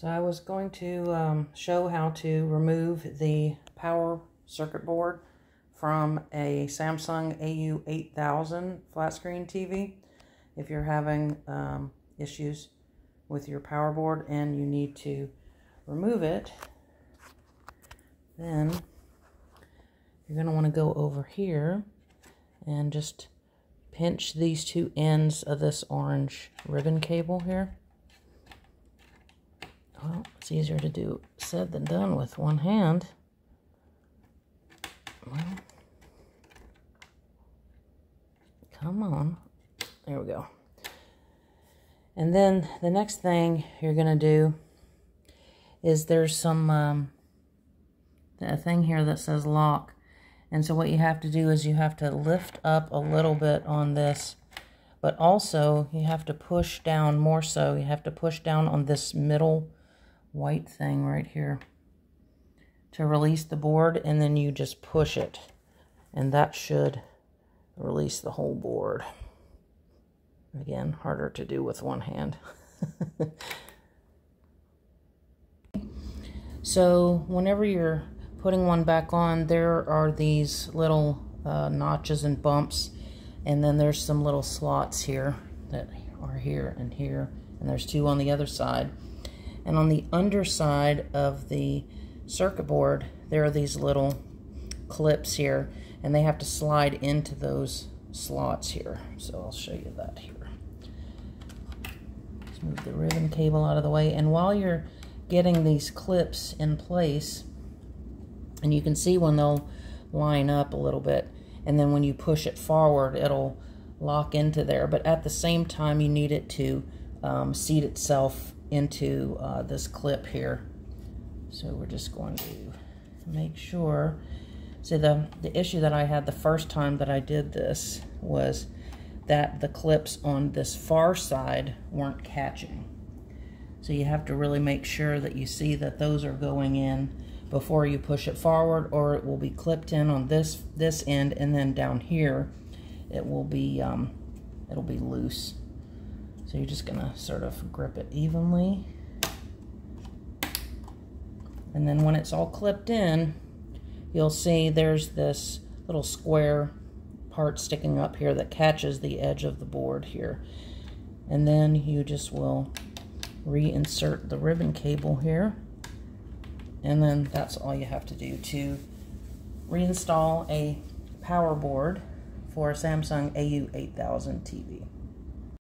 So I was going to um, show how to remove the power circuit board from a Samsung AU8000 flat screen TV if you're having um, issues with your power board and you need to remove it then you're going to want to go over here and just pinch these two ends of this orange ribbon cable here well, it's easier to do said than done with one hand. Well, come on. There we go. And then the next thing you're going to do is there's some um, a thing here that says lock. And so what you have to do is you have to lift up a little bit on this, but also you have to push down more so. You have to push down on this middle white thing right here to release the board and then you just push it and that should release the whole board. Again, harder to do with one hand. so whenever you're putting one back on, there are these little uh, notches and bumps and then there's some little slots here that are here and here and there's two on the other side. And on the underside of the circuit board, there are these little clips here, and they have to slide into those slots here. So I'll show you that here. Let's move the ribbon cable out of the way. And while you're getting these clips in place, and you can see when they'll line up a little bit, and then when you push it forward, it'll lock into there. But at the same time, you need it to um, seat itself into uh, this clip here. So we're just going to make sure. See, the, the issue that I had the first time that I did this was that the clips on this far side weren't catching. So you have to really make sure that you see that those are going in before you push it forward or it will be clipped in on this this end and then down here it will be um, it'll be loose. So you're just gonna sort of grip it evenly. And then when it's all clipped in, you'll see there's this little square part sticking up here that catches the edge of the board here. And then you just will reinsert the ribbon cable here. And then that's all you have to do to reinstall a power board for a Samsung AU8000 TV.